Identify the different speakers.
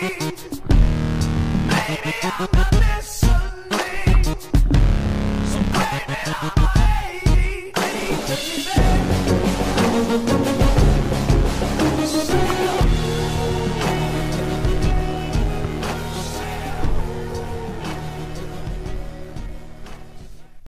Speaker 1: Baby, so baby, I'm waiting, waiting, baby.